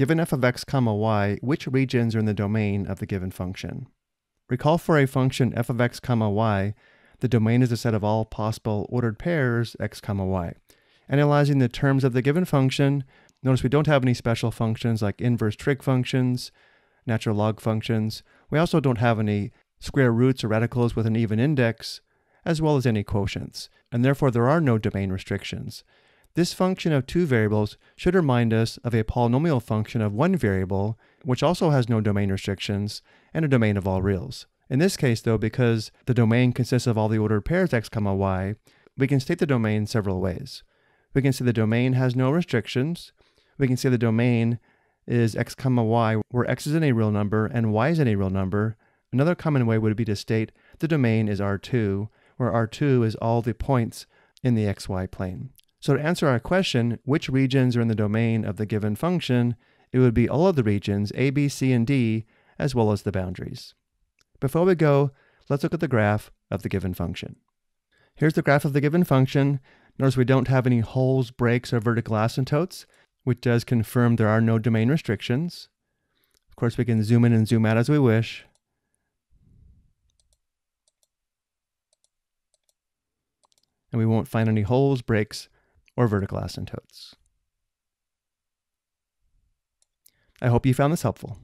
Given f of x comma y, which regions are in the domain of the given function? Recall for a function f of x comma y, the domain is a set of all possible ordered pairs x comma y. Analyzing the terms of the given function, notice we don't have any special functions like inverse trig functions, natural log functions. We also don't have any square roots or radicals with an even index, as well as any quotients, and therefore there are no domain restrictions. This function of two variables should remind us of a polynomial function of one variable, which also has no domain restrictions, and a domain of all reals. In this case, though, because the domain consists of all the ordered pairs x comma y, we can state the domain several ways. We can say the domain has no restrictions. We can say the domain is x comma y, where x is any real number and y is any real number. Another common way would be to state the domain is R2, where R2 is all the points in the xy plane. So to answer our question, which regions are in the domain of the given function, it would be all of the regions, A, B, C, and D, as well as the boundaries. Before we go, let's look at the graph of the given function. Here's the graph of the given function. Notice we don't have any holes, breaks, or vertical asymptotes, which does confirm there are no domain restrictions. Of course, we can zoom in and zoom out as we wish. And we won't find any holes, breaks, or vertical asymptotes. I hope you found this helpful.